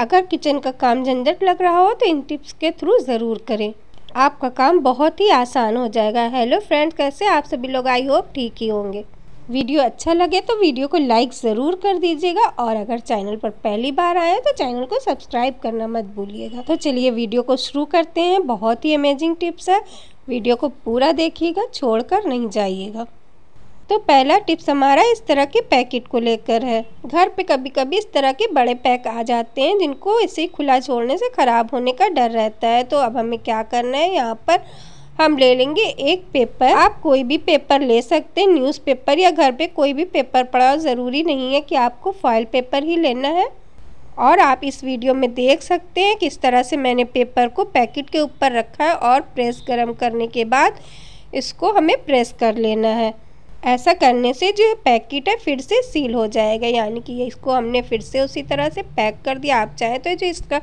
अगर किचन का काम झंझट लग रहा हो तो इन टिप्स के थ्रू ज़रूर करें। आपका काम बहुत ही आसान हो जाएगा। हेलो फ्रेंड्स, कैसे आप सभी लोग? आई होप ठीक ही होंगे। वीडियो अच्छा लगे तो वीडियो को लाइक ज़रूर कर दीजिएगा और अगर चैनल पर पहली बार आए तो चैनल को सब्सक्राइब करना मत भूलिएगा। तो चलिए वीडियो को शुरू करते हैं। बहुत ही अमेजिंग टिप्स है। वीडियो को पूरा देखिएगा, छोड़कर नहीं जाइएगा। तो पहला टिप्स हमारा इस तरह के पैकेट को लेकर है। घर पे कभी कभी इस तरह के बड़े पैक आ जाते हैं, जिनको इसे खुला छोड़ने से ख़राब होने का डर रहता है। तो अब हमें क्या करना है? यहाँ पर हम ले लेंगे एक पेपर। आप कोई भी पेपर ले सकते हैं न्यूज़पेपर या घर पे कोई भी पेपर पड़ा ज़रूरी नहीं है कि आपको फॉइल पेपर ही लेना है। और आप इस वीडियो में देख सकते हैं किस तरह से मैंने पेपर को पैकेट के ऊपर रखा है और प्रेस गर्म करने के बाद इसको हमें प्रेस कर लेना है। ऐसा करने से जो पैकेट है फिर से सील हो जाएगा, यानी कि इसको हमने फिर से उसी तरह से पैक कर दिया। आप चाहें तो जो इसका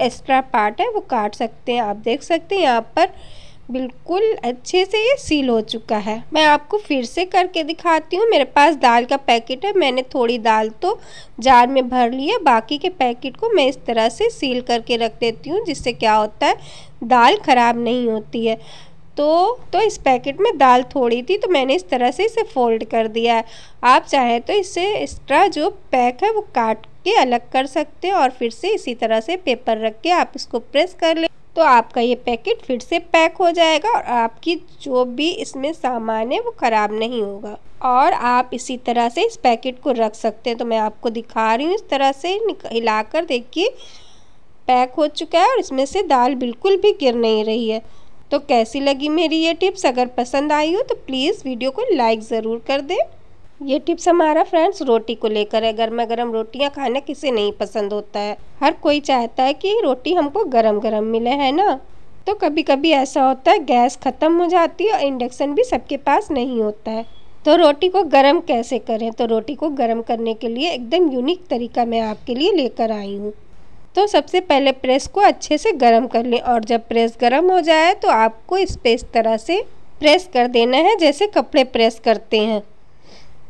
एक्स्ट्रा पार्ट है वो काट सकते हैं। आप देख सकते हैं यहाँ पर बिल्कुल अच्छे से ये सील हो चुका है। मैं आपको फिर से करके दिखाती हूँ। मेरे पास दाल का पैकेट है। मैंने थोड़ी दाल तो जार में भर लिया बाकी के पैकेट को मैं इस तरह से सील करके रख देती हूँ, जिससे क्या होता है, दाल ख़राब नहीं होती है। तो तो इस पैकेट में दाल थोड़ी थी तो मैंने इस तरह से इसे फोल्ड कर दिया है। आप चाहें तो इसे एक्स्ट्रा जो पैक है, वो काट के अलग कर सकते हैं और फिर से इसी तरह से पेपर रख के आप इसको प्रेस कर ले तो आपका ये पैकेट फिर से पैक हो जाएगा और आपकी जो भी इसमें सामान है, वो ख़राब नहीं होगा। और आप इसी तरह से इस पैकेट को रख सकते हैं। तो मैं आपको दिखा रही हूँ, इस तरह से हिलाकर देखिए पैक हो चुका है और इसमें से दाल बिल्कुल भी गिर नहीं रही है। तो कैसी लगी मेरी ये टिप्स? अगर पसंद आई हो तो प्लीज़ वीडियो को लाइक ज़रूर कर दें। ये टिप्स हमारा फ्रेंड्स रोटी को लेकर है। गर्मा गर्म रोटियाँ खाना किसे नहीं पसंद होता है। हर कोई चाहता है कि रोटी हमको गरम गरम मिले, है ना? तो कभी कभी ऐसा होता है, गैस ख़त्म हो जाती है और इंडक्शन भी सबके पास नहीं होता है। तो रोटी को गर्म कैसे करें? तो रोटी को गर्म करने के लिए एकदम यूनिक तरीका मैं आपके लिए लेकर आई हूँ। तो सबसे पहले प्रेस को अच्छे से गर्म कर लें और जब प्रेस गर्म हो जाए तो आपको इस पर इस तरह से प्रेस कर देना है जैसे कपड़े प्रेस करते हैं।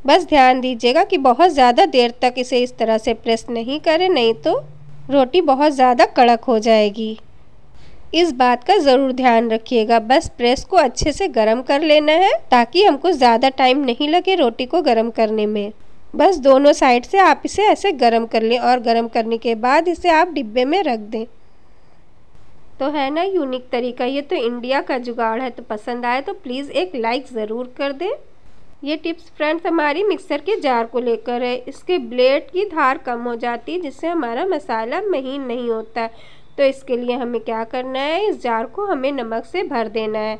बस ध्यान दीजिएगा कि बहुत ज़्यादा देर तक इसे इस तरह से प्रेस नहीं करें, नहीं तो रोटी बहुत ज़्यादा कड़क हो जाएगी। इस बात का ज़रूर ध्यान रखिएगा। बस प्रेस को अच्छे से गर्म कर लेना है ताकि हमको ज़्यादा टाइम नहीं लगे रोटी को गर्म करने में। बस दोनों साइड से आप इसे ऐसे गर्म कर लें और गर्म करने के बाद इसे आप डिब्बे में रख दें। तो है ना, यूनिक तरीका। ये तो इंडिया का जुगाड़ है तो पसंद आए तो प्लीज़ एक लाइक ज़रूर कर दें। ये टिप्स फ्रेंड्स हमारी मिक्सर के जार को लेकर है। इसके ब्लेड की धार कम हो जाती है, जिससे हमारा मसाला महीन नहीं होता तो इसके लिए हमें क्या करना है? इस जार को हमें नमक से भर देना है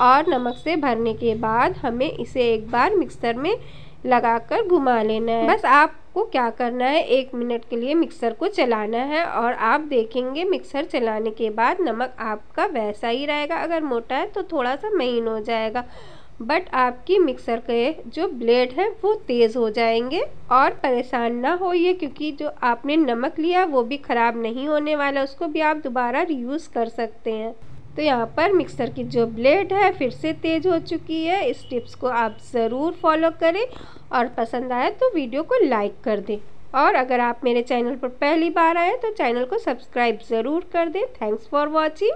और नमक से भरने के बाद हमें इसे एक बार मिक्सर में लगाकर घुमा लेना है। बस आपको क्या करना है, एक मिनट के लिए मिक्सर को चलाना है और आप देखेंगे मिक्सर चलाने के बाद नमक आपका वैसा ही रहेगा। अगर मोटा है तो थोड़ा सा महीन हो जाएगा, बट आपकी मिक्सर के जो ब्लेड हैं वो तेज़ हो जाएँगे और परेशान ना होइए, क्योंकि जो आपने नमक लिया वो भी ख़राब नहीं होने वाला, उसको भी आप दोबारा रीयूज़ कर सकते हैं। तो यहाँ पर मिक्सर की जो ब्लेड है फिर से तेज़ हो चुकी है। इस टिप्स को आप ज़रूर फॉलो करें और पसंद आए तो वीडियो को लाइक कर दें। और अगर आप मेरे चैनल पर पहली बार आए तो चैनल को सब्सक्राइब ज़रूर कर दें। Thanks for watching